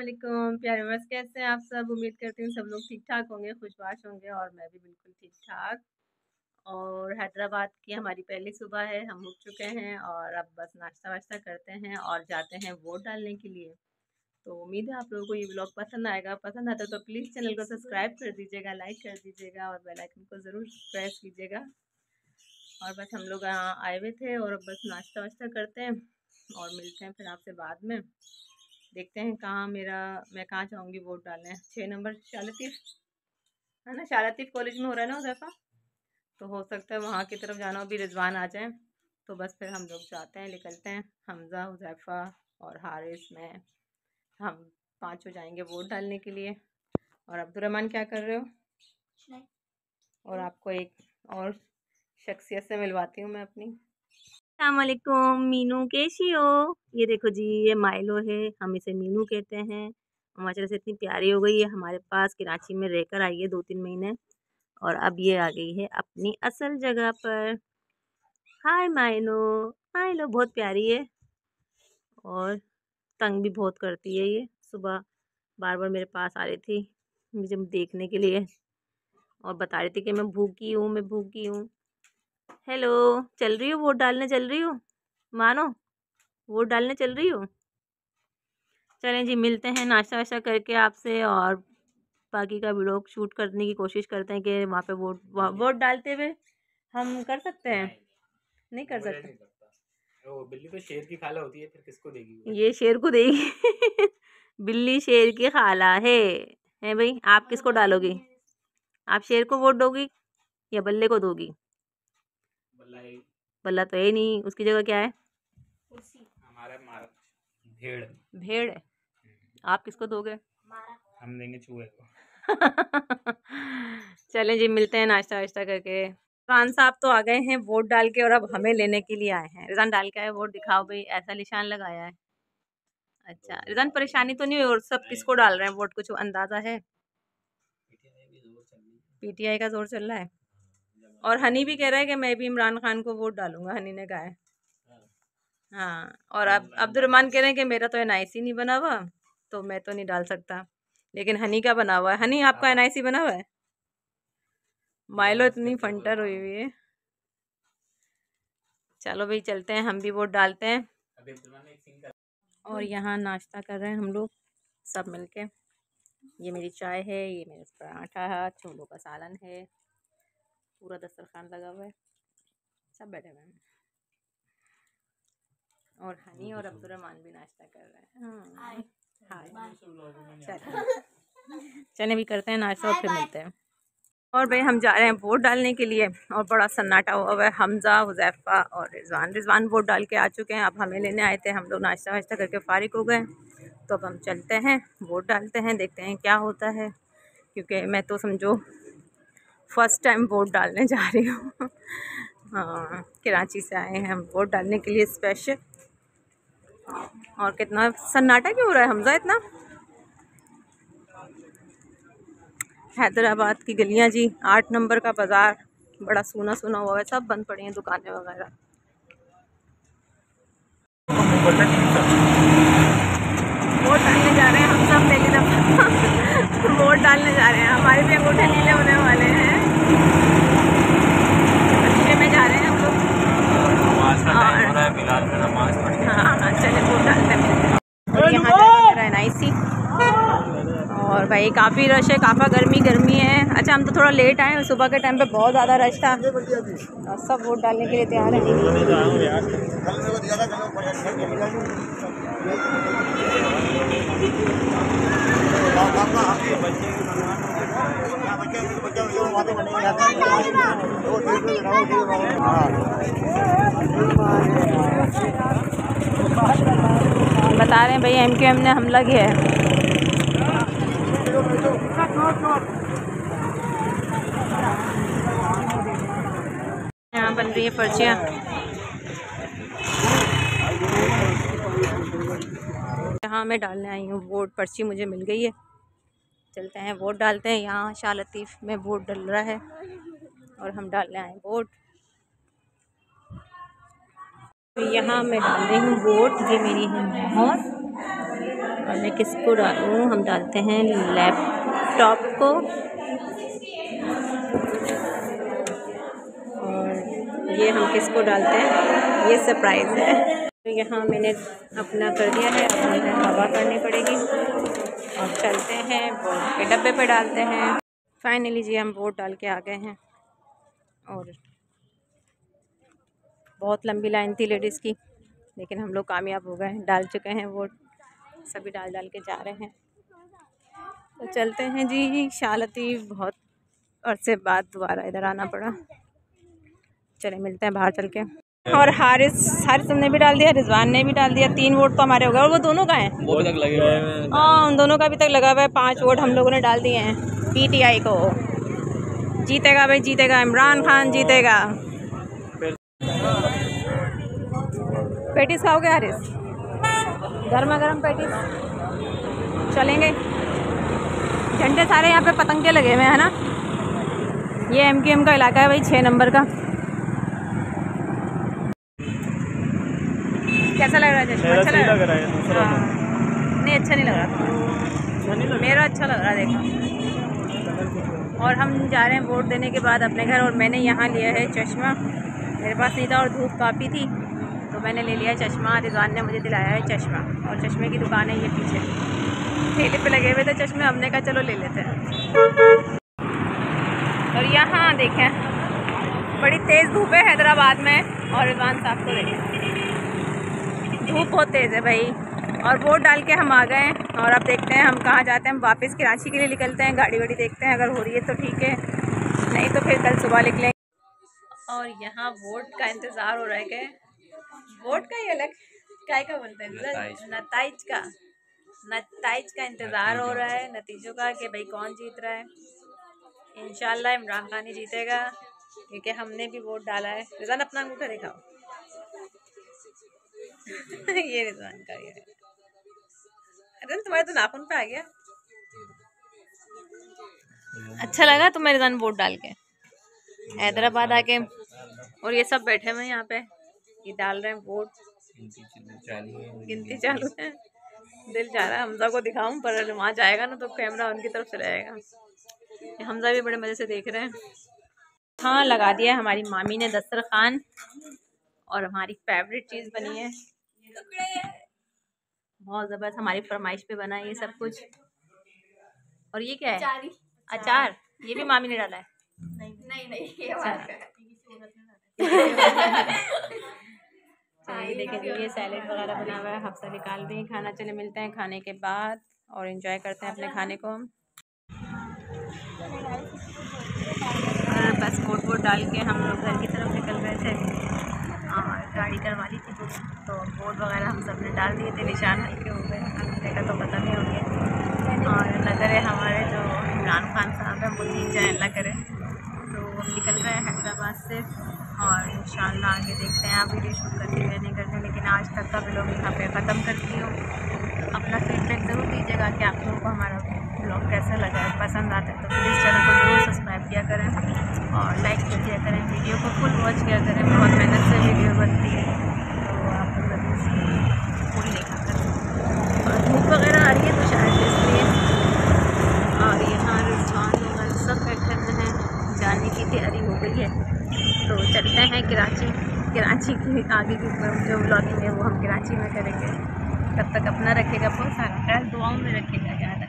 वालेकुम। प्यारे बस कैसे हैं आप सब? उम्मीद करती हूँ सब लोग ठीक ठाक होंगे, खुशबाश होंगे और मैं भी बिल्कुल ठीक ठाक और हैदराबाद की हमारी पहली सुबह है, हम उठ चुके हैं और अब बस नाश्ता वाश्ता करते हैं और जाते हैं वोट डालने के लिए। तो उम्मीद है आप लोगों को ये ब्लॉग पसंद आएगा। पसंद आता तो प्लीज़ चैनल को सब्सक्राइब कर दीजिएगा, लाइक कर दीजिएगा और बेलाइकन को ज़रूर प्रेस कीजिएगा। और बस हम लोग यहाँ आए हुए थे और अब बस नाश्ता वाश्ता करते हैं और मिलते हैं फिर आपसे बाद में। देखते हैं कहाँ मेरा मैं कहाँ जाऊँगी वोट डालने। छः नंबर शालतीफ़ है ना? शालतीफ़ कॉलेज में हो रहा है ना उधर तो हो सकता है वहाँ की तरफ़ जाना हो भी रिजवान आ जाए। तो बस फिर हम लोग जाते हैं निकलते हैं। हमज़ा हुजैफ़ा और हारिस में हम पाँचों जाएँगे वोट डालने के लिए। और अब्दुलरमान क्या कर रहे हो? और आपको एक और शख्सियत से मिलवाती हूँ मैं अपनी। अलकुम मीनू कैसी हो? ये देखो जी, ये माइलो है, हम इसे मीनू कहते हैं। माशा से इतनी प्यारी हो गई है हमारे पास कराची में रहकर आई है दो तीन महीने और अब ये आ गई है अपनी असल जगह पर। हाय माइनो माइलो बहुत प्यारी है और तंग भी बहुत करती है ये। सुबह बार बार मेरे पास आ रही थी, मुझे देखने के लिए और बता रही थी कि मैं भूखी हूँ, मैं भूखी हूँ। हेलो चल रही हो वोट डालने? चल रही हो? मानो वोट डालने चल रही हो? चलें जी मिलते हैं नाश्ता वाश्ता करके आपसे और बाकी का वीडियो शूट करने की कोशिश करते हैं कि वहाँ पे वोट वोट डालते हुए हम कर सकते हैं? नहीं कर सकते? बिल्ली तो शेर की खाला होती है फिर किसको देगी ये शेर को देगी। बिल्ली शेर की खाला है। है भाई आप किसको डालोगी? आप शेर को वोट दोगी या बल्ले को दोगी? बल्ला तो है नहीं। उसकी जगह क्या है? भेड़। भेड़ है? आप किसको दोगे? हम देंगे चूहे को। चलें जी मिलते हैं नाश्ता वाश्ता करके। खान साहब तो आ गए हैं वोट डाल के और अब हमें लेने के लिए आए हैं। रिजान डाल के आए वोट दिखाओ भाई ऐसा निशान लगाया है। अच्छा रिजान परेशानी तो नहीं हुई और सब किसको डाल रहे हैं? वोट कुछ अंदाज़ा है। पीटीआई का ज़ोर चल रहा है। और हनी भी कह रहा है कि मैं भी इमरान खान को वोट डालूँगा हनी ने कहा है। हाँ और अब अब्दुलरमान कह रहे हैं कि मेरा तो एनआईसी नहीं बना हुआ तो मैं तो नहीं डाल सकता। लेकिन हनी का बना हुआ है। हनी आपका एनआईसी बना हुआ है? माइलो इतनी फंटर हुई हुई है। चलो भाई चलते हैं हम भी वोट डालते हैं। और यहाँ नाश्ता कर रहे हैं हम लोग सब मिलके। ये मेरी चाय है ये मेरा पराठा है छोलों का सालन है। पूरा दस्तरखान लगा हुआ है। सब बैठे हुए हैं। और हनी और अब्दुलरमान भी नाश्ता कर रहे हैं। हाँ। चले। चले भी करते हैं नाश्ता और फिर मिलते हैं। और भाई हम जा रहे हैं वोट डालने के लिए और बड़ा सन्नाटा हुआ हुआ है। हमज़ा हुजैफ़ा और रिजवान। रिजवान वोट डाल के आ चुके हैं। अब हमें लेने आए थे। हम लोग नाश्ता वाश्ता करके फ़ारिग हो गए। तो अब हम चलते हैं वोट डालते हैं देखते हैं क्या होता है। क्योंकि मैं तो समझो फ़र्स्ट टाइम वोट डालने जा रही हूँ। हाँ कराची से आए हैं हम वोट डालने के लिए स्पेशल और कितना सन्नाटा क्यों हो रहा है हमजा इतना? हैदराबाद की गलियाँ जी, आठ नंबर का बाज़ार, बड़ा सोना सोना हुआ है, सब बंद पड़ी हैं दुकानें वगैरह। वोट डालने जा रहे हैं हम सब पहली दफ़ा। वोट डालने जा रहे हैं, हमारे भी अंगूठे नीले होने वाले हैं अच्छे में जा रहे हैं हम लोग हाँ हाँ चले वोट डालते हैं यहाँ एन आई सी और भाई काफ़ी रश है, काफ़ा गर्मी गर्मी है। अच्छा हम तो थोड़ा लेट आए, सुबह के टाइम पे बहुत ज़्यादा रश था। सब वोट डालने के लिए तैयार है। बता रहे हैं भाई एम ने हमला किया है। यहाँ बन रही है पर्चियाँ। यहाँ मैं डालने आई हूँ वोट पर्ची मुझे मिल गई है। चलते हैं वोट डालते हैं। यहाँ शाह लतीफ़ में वोट डल रहा है और हम डालने आए वोट तो यहाँ मैं डाल रही हूँ वोट ये मेरी है मोहर। और मैं किसको डालूँ हम डालते हैं लैपटॉप को। और ये हम किसको डालते हैं? ये सरप्राइज़ है। तो यहाँ मैंने अपना कर दिया है। मुझे हवा करनी पड़ेगी। और चलते हैं। वोट के डब्बे पे डालते हैं। फाइनली जी, हम वोट डाल के आ गए हैं। और बहुत लंबी लाइन थी लेडीज़ की, लेकिन हम लोग कामयाब हो गए डाल चुके हैं वोट सभी डाल डाल के जा रहे हैं। तो चलते हैं जी। शालती बहुत अरसे बाद दोबारा इधर आना पड़ा। चले मिलते हैं बाहर चल के। और हारिस हारिस तुमने भी डाल दिया रिजवान ने भी डाल दिया। तीन वोट तो हमारे हो गए और वो दोनों का हैं? हैं। हाँ उन दोनों का अभी तक लगा हुआ है। पाँच वोट हम लोगों ने डाल दिए हैं पीटीआई को। जीतेगा भाई जीतेगा। इमरान खान जीतेगा। पेटिस खाओगे हारिस? गर्मा गर्म पेटिस चलेंगे। झंडे सारे यहाँ पे पतंग के लगे हुए हैं ना? ये एम के एम का इलाका है भाई छः नंबर का। कैसा लग रहा है जश्न अच्छा लग रहा है हाँ? नहीं अच्छा नहीं लग रहा। मेरा अच्छा लग रहा है देखा। और हम जा रहे हैं वोट देने के बाद अपने घर और मैंने यहाँ लिया है चश्मा। मेरे पास नहीं था और धूप काफ़ी थी। तो मैंने ले लिया चश्मा, रिजवान ने मुझे दिलाया है चश्मा और चश्मे की दुकान है ये पीछे। ठेले पे लगे हुए थे चश्मे, हमने कहा चलो ले लेते हैं। और यहाँ देखें, बड़ी तेज़ धूप है हैदराबाद में और रिजवान साहब को देखें धूप बहुत तेज़ है भाई। और वोट डाल के हम आ गए और अब देखते हैं हम कहाँ जाते हैं। वापस कराची के लिए निकलते हैं, गाड़ी वाड़ी देखते हैं, अगर हो रही है तो ठीक है। नहीं तो फिर कल सुबह निकलेंगे। और यहाँ वोट का इंतज़ार हो रहा है वोट का ही अलग क्या का बोलते हैं नतज का नतज का इंतज़ार हो रहा है नतीजों का कि भाई कौन जीत रहा है इन इमरान खान ही जीतेगा क्योंकि हमने भी वोट डाला है रिजान अपना अंगूठा दिखाओ ये रिजवान का ये अरे तुम्हारे तो नाखून पे आ गया। अच्छा लगा तुम्हें रिजान वोट डाल के? हैदराबाद आके और ये सब बैठे हुए यहाँ पे। ये डाल रहे हैं वोट गिनती चालू है दिल चाह रहा है हमजा को दिखाऊँ पर वहाँ जाएगा ना तो कैमरा उनकी तरफ़ से रहेगा। हमजा भी बड़े मज़े से देख रहे हैं। हाँ लगा दिया हमारी मामी ने दस्तर खान और हमारी फेवरेट चीज़ बनी है। बहुत ज़बरदस्त हमारी फरमाइश पे बना है ये सब कुछ। और ये क्या है? अचार ये भी मामी ने डाला है? नहीं नहीं ये देखिए ये सैलेड वगैरह बना हुआ है हफ्सा निकाल दें खाना चले मिलते हैं खाने के बाद और एंजॉय करते हैं अपने खाने को। बस कोट वोट डाल के हम लोग घर की तरफ़ निकल रहे थे। और गाड़ी करवा ली थी बुक तो बोर्ड वगैरह हम सबने डाल दिए थे निशान हल्के हो गए। अंदर का तो पता नहीं हो गया और अल्लाह करे हमारे जो इमरान खान साहब हैं वो जीत जाए अल्लाह करे। तो हम निकल रहे हैं हैदराबाद से। और इन आगे देखते हैं। आप वीडियो शूट करते हैं नहीं करते, लेकिन आज तक का ब्लॉग यहाँ पे ख़त्म करती हूँ। अपना फीडबैक ज़रूर दीजिएगा कि आप लोगों को हमारा ब्लॉग कैसा लगा। है पसंद आता है तो प्लीज़ चैनल को ज़रूर सब्सक्राइब किया करें और लाइक किया करें। वीडियो को फुल वॉच किया करें। बहुत मेहनत से वीडियो बनती है तो आप लोग पूरी देखा करें और धूप वगैरह आ रही है तो शायद इसलिए और यहाँ रुझान वगैरह सब बैठे हुए हैं जाने की तैयारी हो गई है तो चलते हैं कराची कराची की आगे की जो ब्लॉगिंग है वो हम कराची में करेंगे। तब तक अपना रखेगा बहुत सारा ख्याल दुआओं में रखेगा ज़्यादा